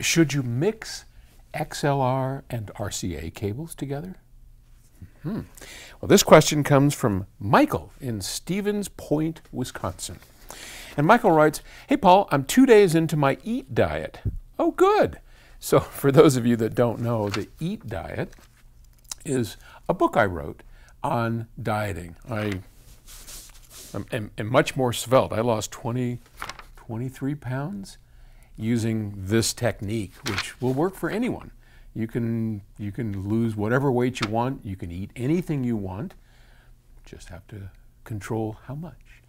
should you mix XLR and RCA cables together? Hmm. Well, this question comes from Michael in Stevens Point, Wisconsin. And Michael writes, Hey, Paul, I'm two days into my EAT diet. Oh, good. So, for those of you that don't know, the EAT diet is a book I wrote on dieting. I am, am much more svelte. I lost 20, 23 pounds using this technique, which will work for anyone. You can, you can lose whatever weight you want. You can eat anything you want. Just have to control how much.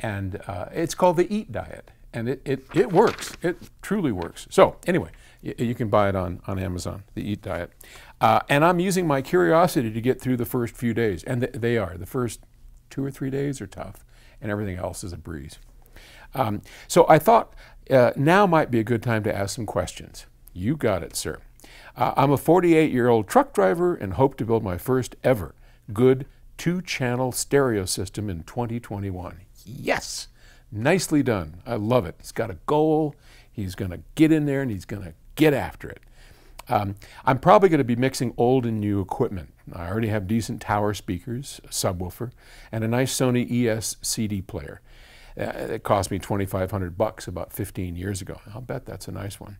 And uh, it's called the EAT diet. And it, it, it works. It truly works. So anyway, you can buy it on, on Amazon, the EAT diet. Uh, and I'm using my curiosity to get through the first few days. And th they are. The first two or three days are tough, and everything else is a breeze. Um, so I thought uh, now might be a good time to ask some questions. You got it, sir. Uh, I'm a 48 year old truck driver and hope to build my first ever good two channel stereo system in 2021. Yes! Nicely done. I love it. He's got a goal. He's going to get in there and he's going to get after it. Um, I'm probably going to be mixing old and new equipment. I already have decent tower speakers, a subwoofer, and a nice Sony ES CD player. Uh, it cost me 2,500 bucks about 15 years ago. I'll bet that's a nice one.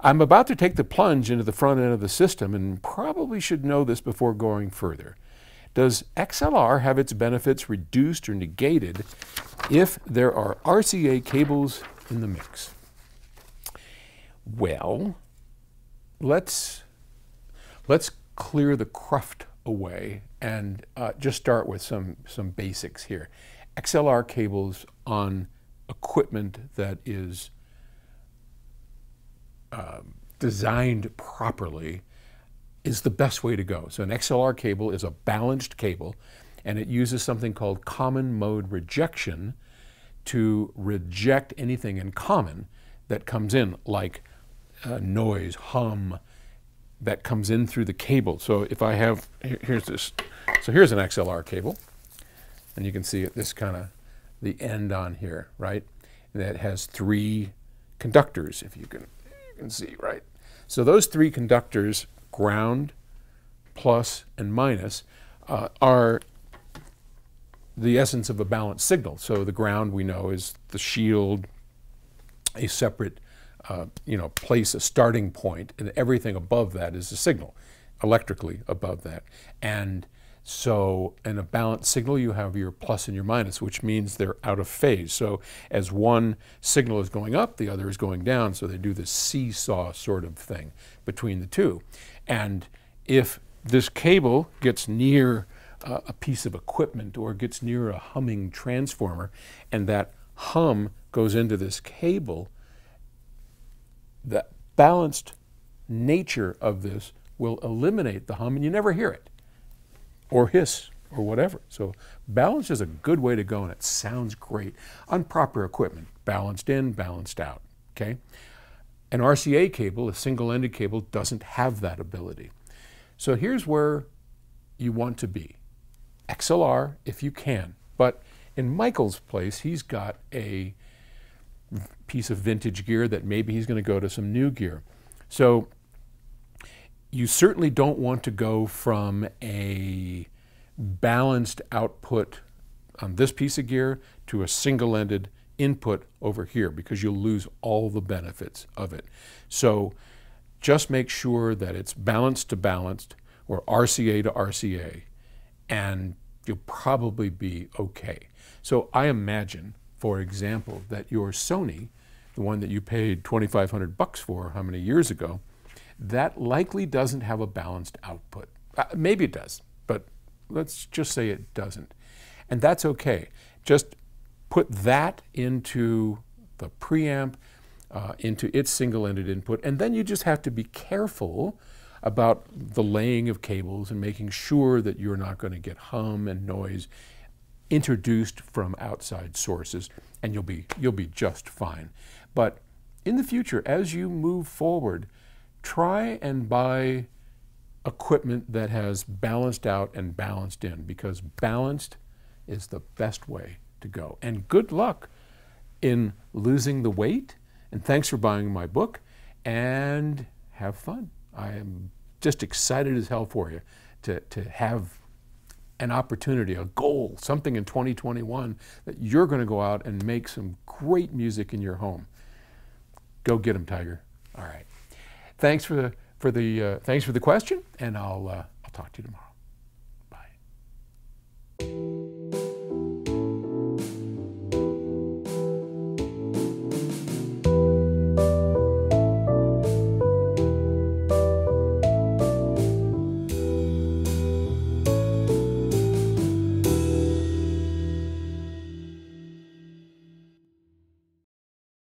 I'm about to take the plunge into the front end of the system and probably should know this before going further. Does XLR have its benefits reduced or negated if there are RCA cables in the mix? Well, let's let's clear the cruft away and uh, just start with some some basics here. XLR cables on equipment that is uh, designed properly is the best way to go. So an XLR cable is a balanced cable and it uses something called common mode rejection to reject anything in common that comes in like uh, noise, hum, that comes in through the cable. So if I have, here's this, so here's an XLR cable, and you can see this kind of, the end on here, right? That has three conductors, if you can, you can see, right? So those three conductors, ground, plus, and minus, uh, are the essence of a balanced signal. So the ground we know is the shield, a separate uh, you know, place a starting point, and everything above that is a signal, electrically above that. And so in a balanced signal, you have your plus and your minus, which means they're out of phase. So as one signal is going up, the other is going down. So they do this seesaw sort of thing between the two. And if this cable gets near uh, a piece of equipment or gets near a humming transformer, and that hum goes into this cable, the balanced nature of this will eliminate the hum and you never hear it or hiss or whatever. So balance is a good way to go and it sounds great on proper equipment, balanced in, balanced out, okay? An RCA cable, a single-ended cable, doesn't have that ability. So here's where you want to be. XLR if you can, but in Michael's place, he's got a piece of vintage gear that maybe he's going to go to some new gear. So you certainly don't want to go from a balanced output on this piece of gear to a single-ended input over here because you'll lose all the benefits of it. So just make sure that it's balanced to balanced or RCA to RCA and you'll probably be okay. So I imagine for example, that your Sony, the one that you paid 2,500 bucks for how many years ago, that likely doesn't have a balanced output. Uh, maybe it does, but let's just say it doesn't. And that's okay. Just put that into the preamp, uh, into its single-ended input, and then you just have to be careful about the laying of cables and making sure that you're not going to get hum and noise introduced from outside sources and you'll be, you'll be just fine. But in the future, as you move forward, try and buy equipment that has balanced out and balanced in because balanced is the best way to go. And good luck in losing the weight. And thanks for buying my book. and have fun. I am just excited as hell for you to, to have an opportunity, a goal, something in 2021 that you're going to go out and make some great music in your home. Go get them, Tiger. All right. Thanks for the for the uh, thanks for the question, and I'll uh, I'll talk to you tomorrow.